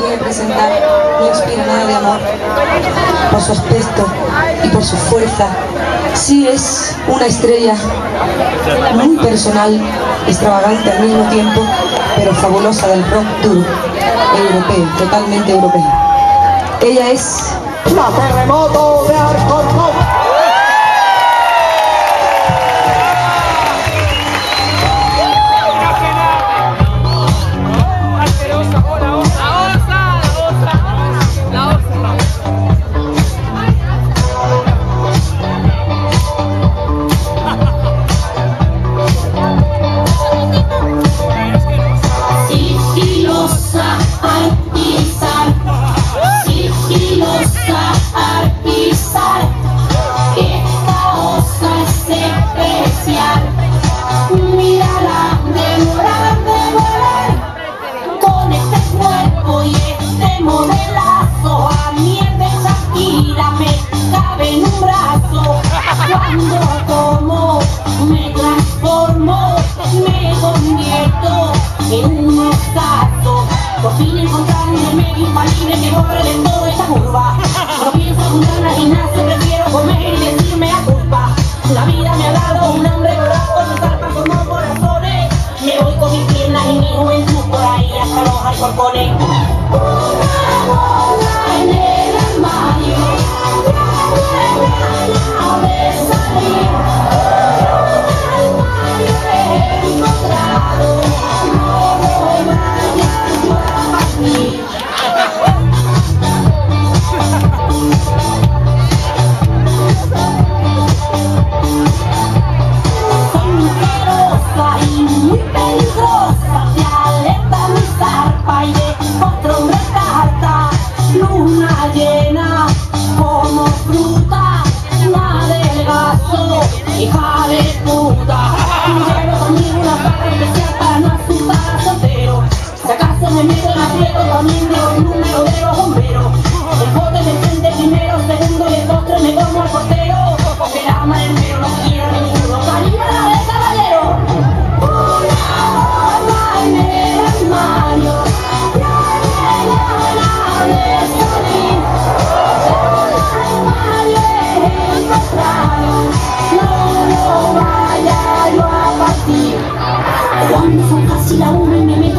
voy a presentar no inspira nada de amor por su aspecto y por su fuerza. Sí es una estrella muy personal, extravagante al mismo tiempo, pero fabulosa del rock duro, europeo, totalmente europeo. Ella es la terremoto de Arcorcón. Me enemigos más domingo, número de los bomberos. El bote me prende primero, segundo y el postre me como al portero. Porque la ama no quiero ninguno, en la. No lo vaya a partir. Cuando son casi la una me meto.